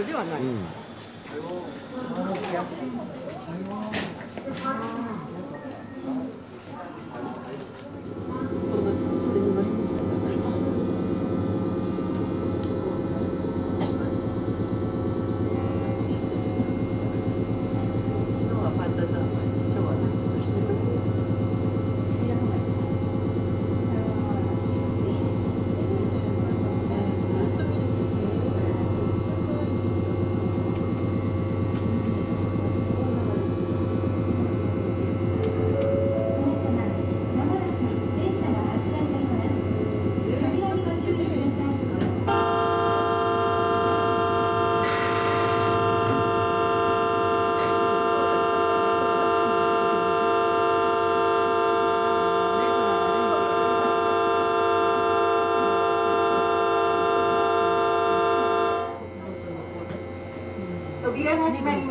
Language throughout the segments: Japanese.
ルではない。うん Obrigada,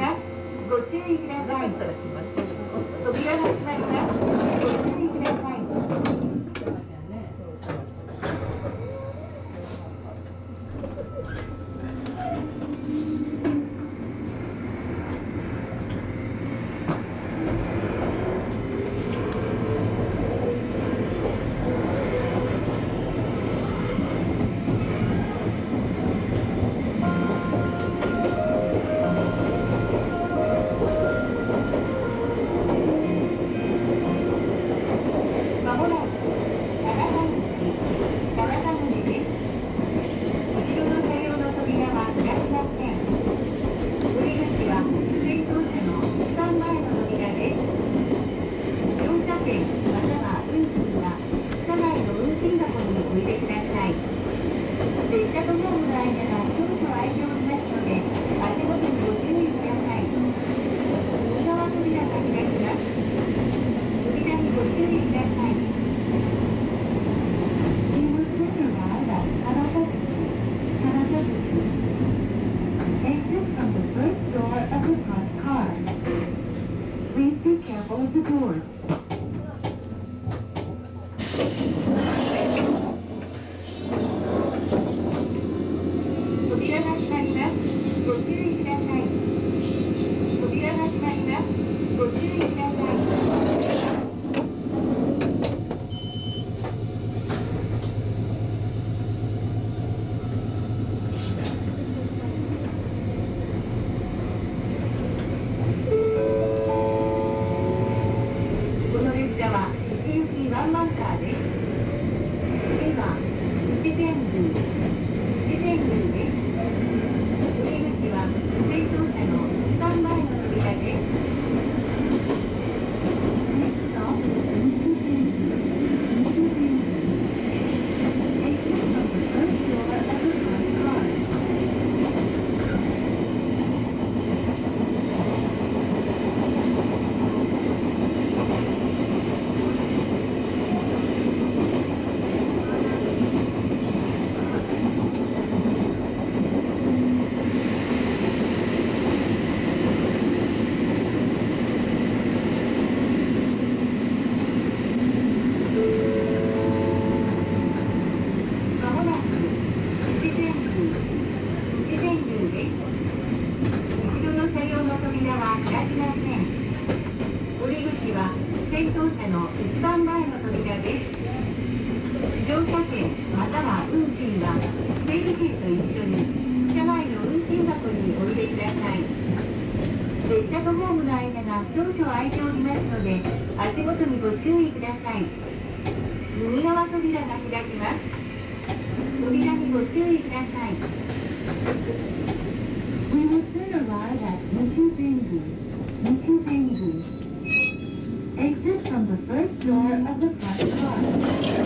当車の一番前の扉です。乗車券または運賃は整備券と一緒に車内の運賃箱にお入れください。列車とホームの間が少々空いておりますので、足元にご注意ください。右側扉が開きます。扉にご注意ください。Thank you. Exit from the first floor of the front car.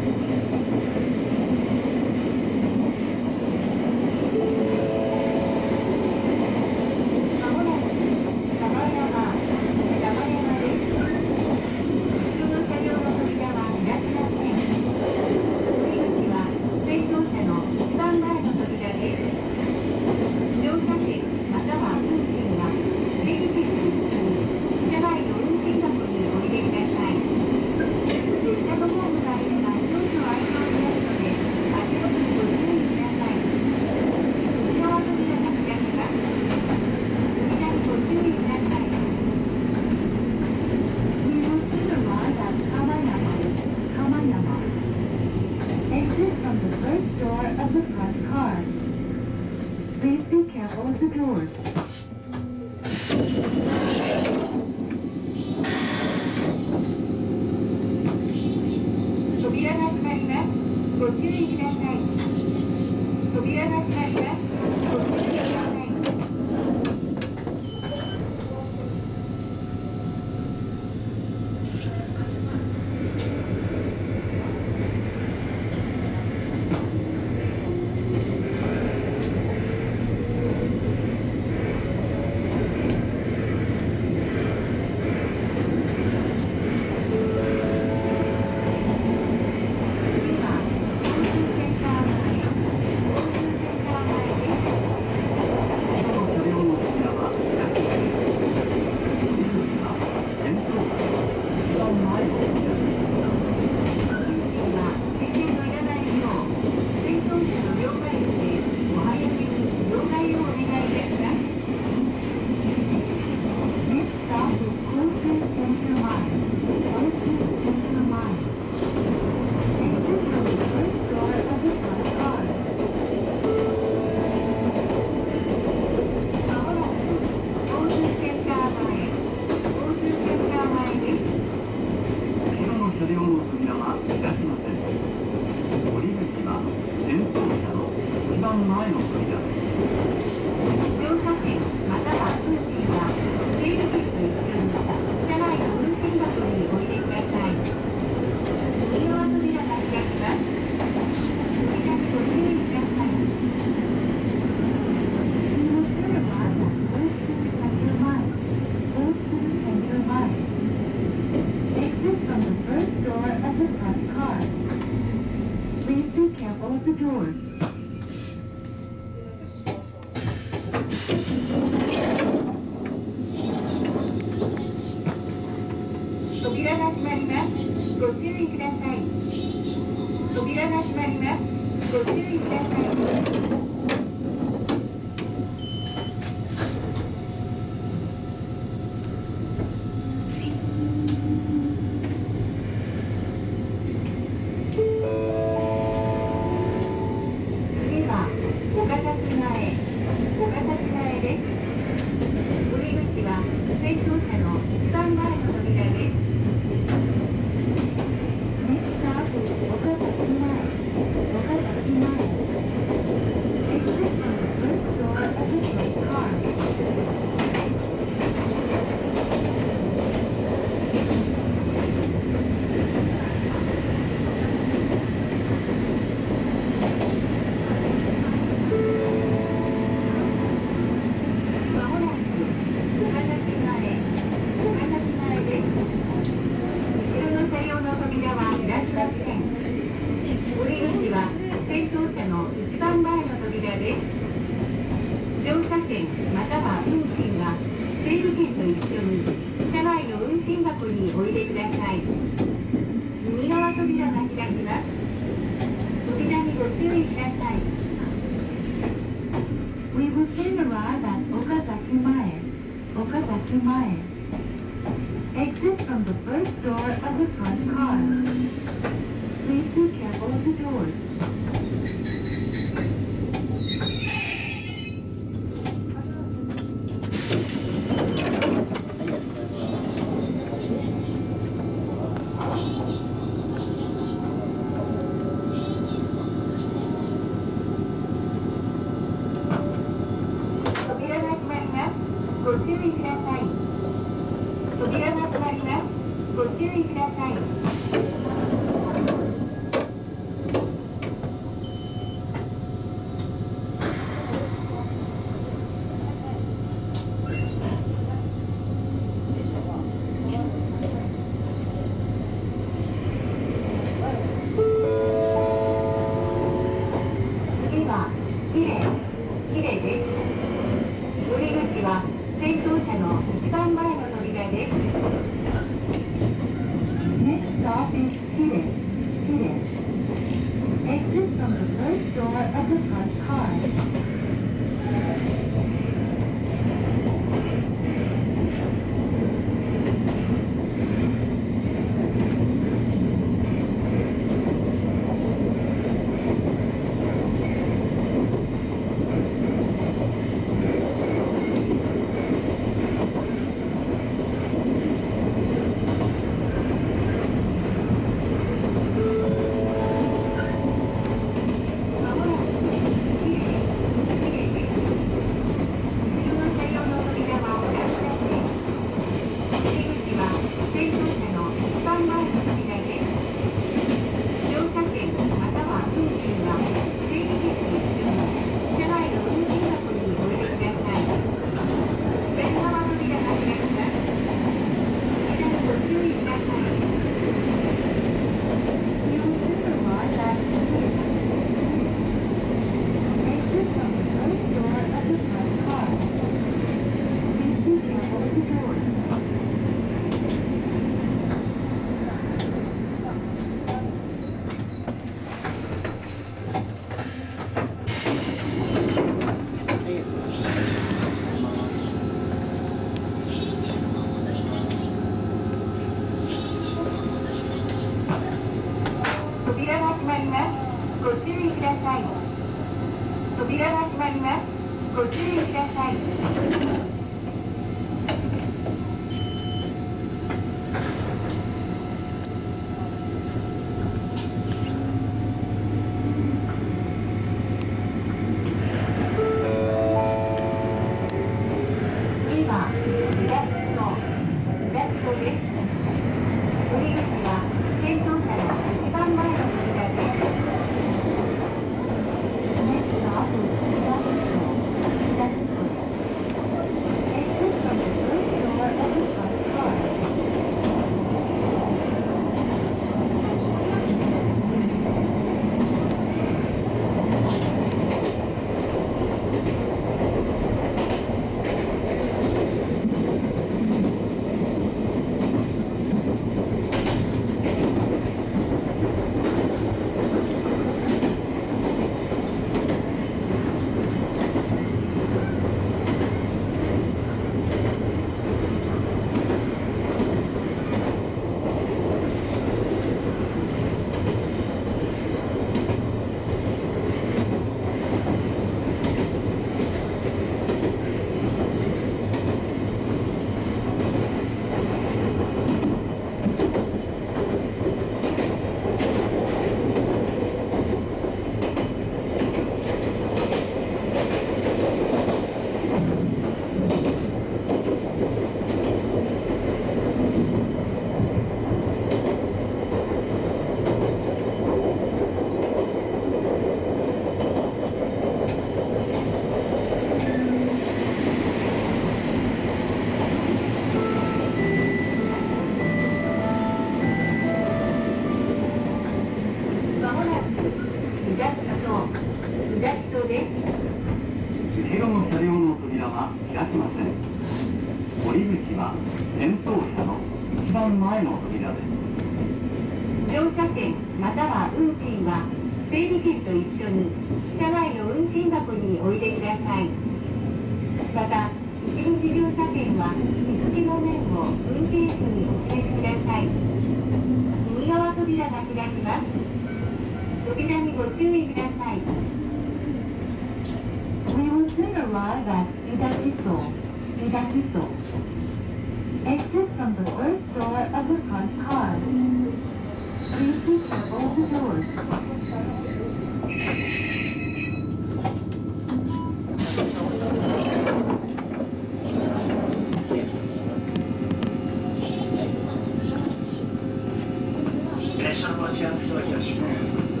Ես ամոչանց ոչ ես մեզ։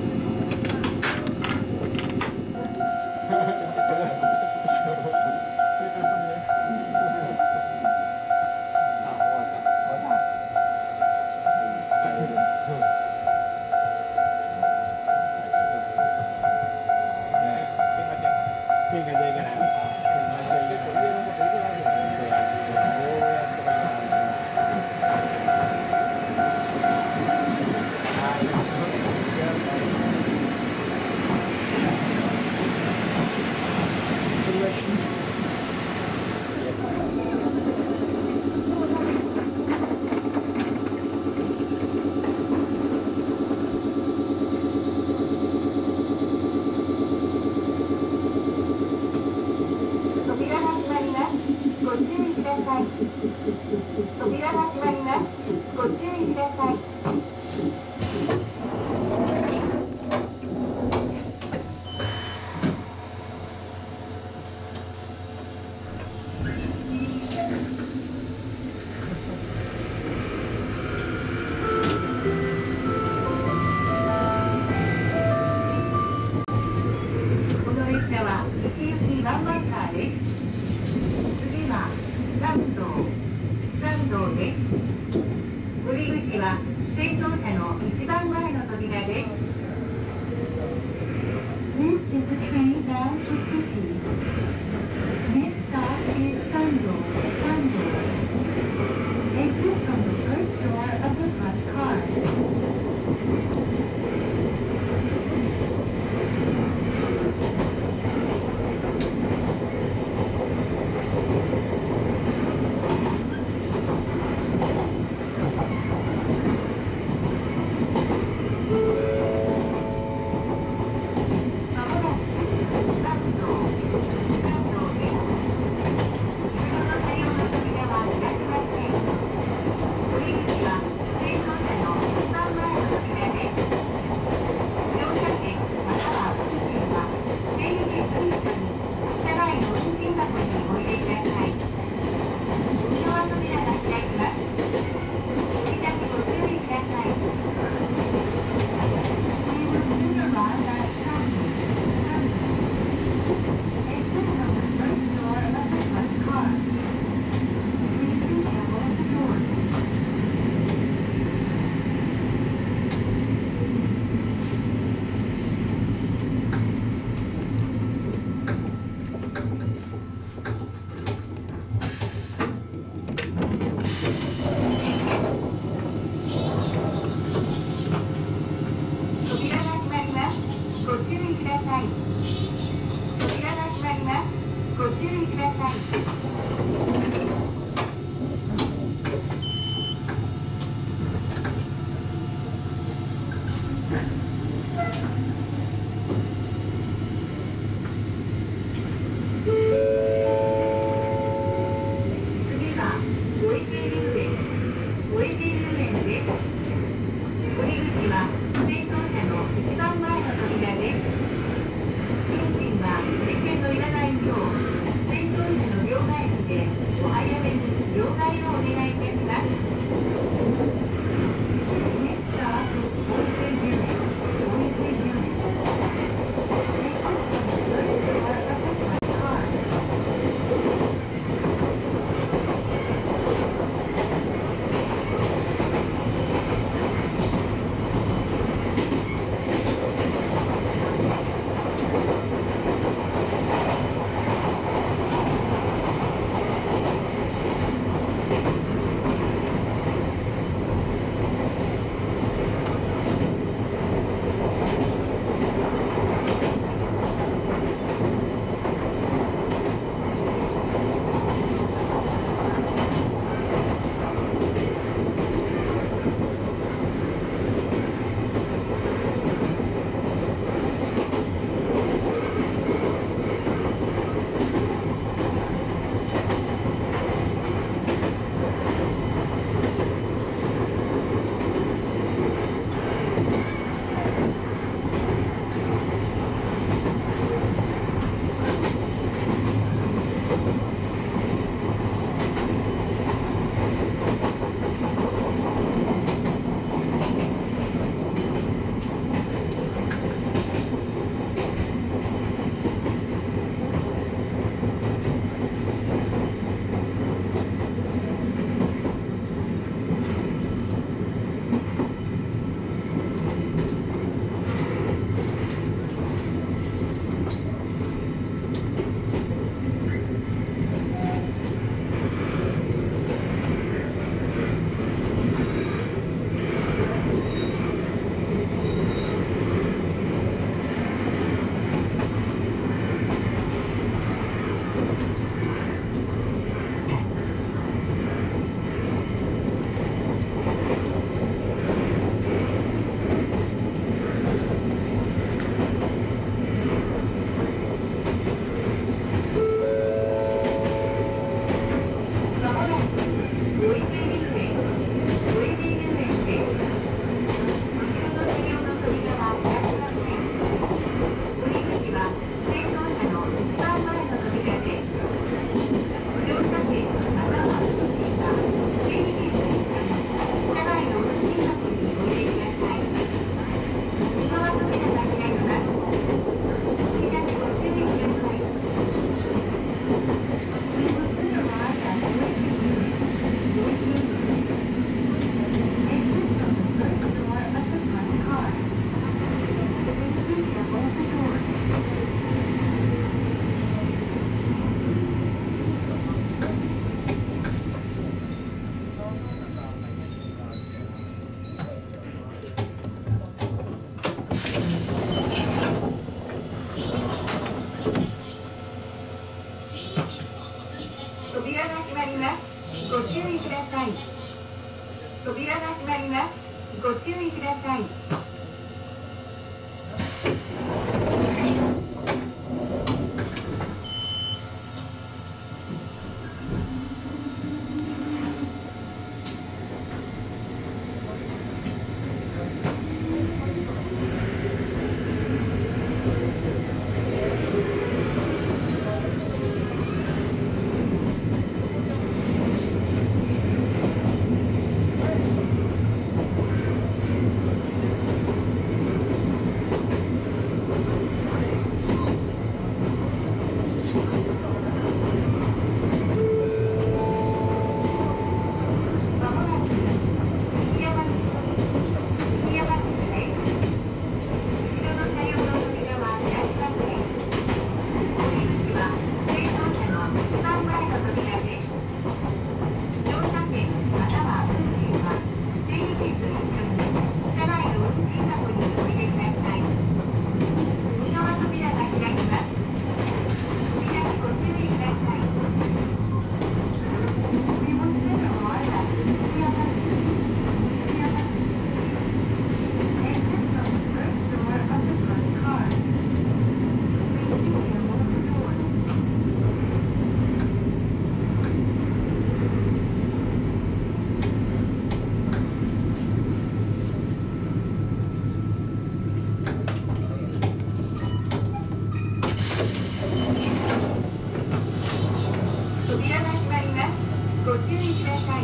扉が閉まりますご注意ください。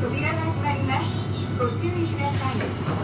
扉が閉まりますご注意ください。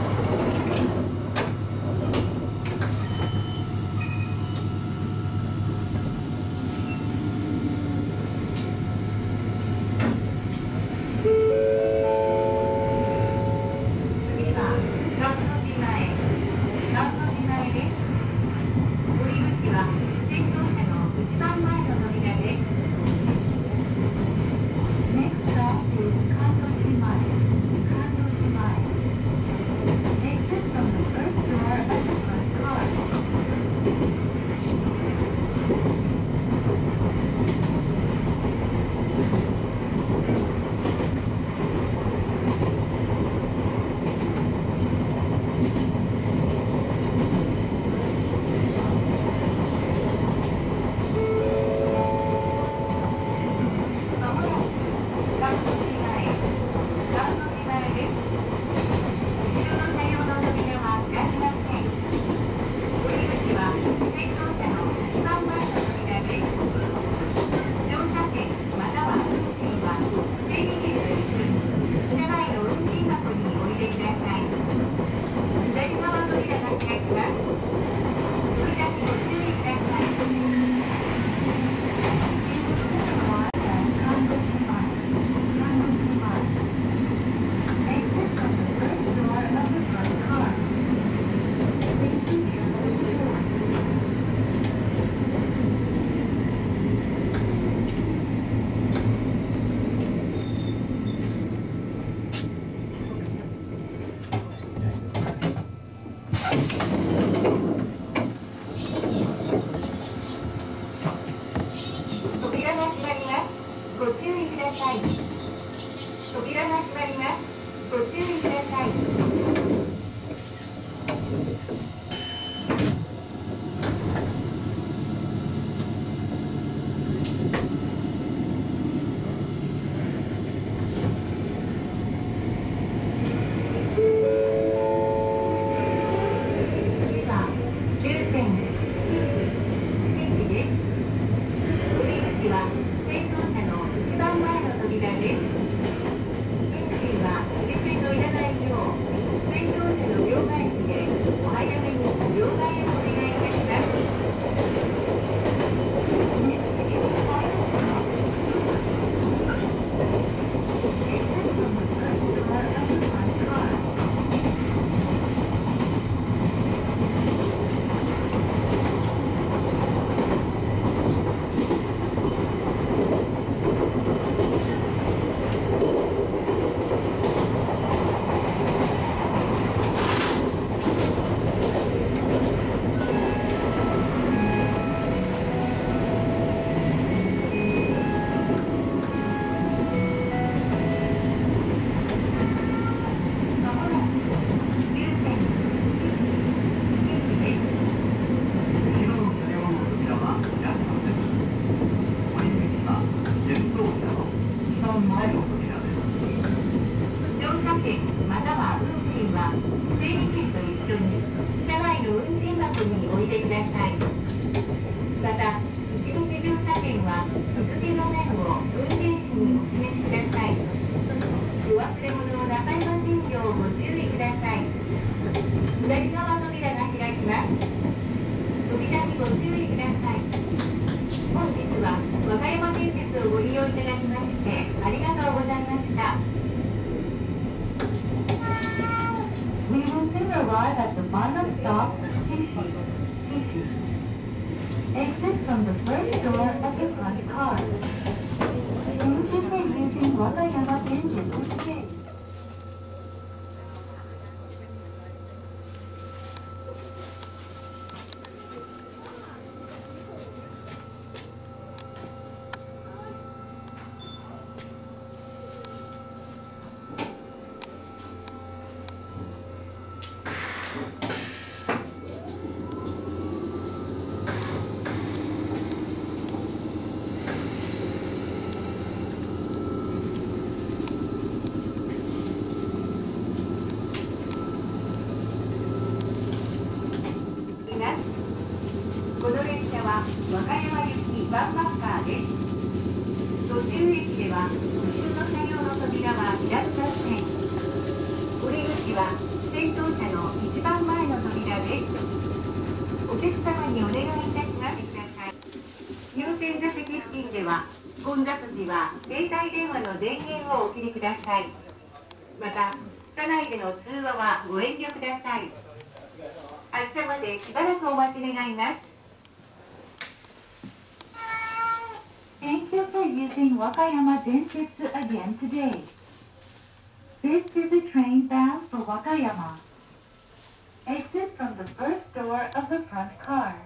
か車内での通話はご遠慮ください明日までしばらくお待ち願います Thank you for using Wakayama Densetsu again today. This is a train bound for Wakayama. Exit from the first door of the front car.